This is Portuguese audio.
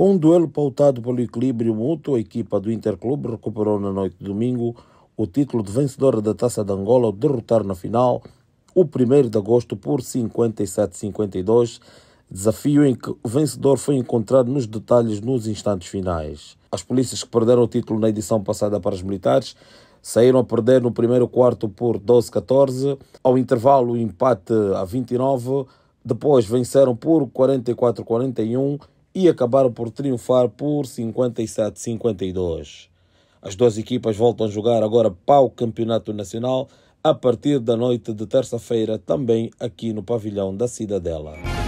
Com um duelo pautado pelo equilíbrio mútuo, a equipa do Interclube recuperou na noite de domingo o título de vencedora da Taça de Angola ao derrotar na final o 1 de agosto por 57-52, desafio em que o vencedor foi encontrado nos detalhes nos instantes finais. As polícias que perderam o título na edição passada para os militares saíram a perder no primeiro quarto por 12-14, ao intervalo o empate a 29, depois venceram por 44-41 e acabaram por triunfar por 57-52. As duas equipas voltam a jogar agora para o Campeonato Nacional a partir da noite de terça-feira, também aqui no pavilhão da Cidadela.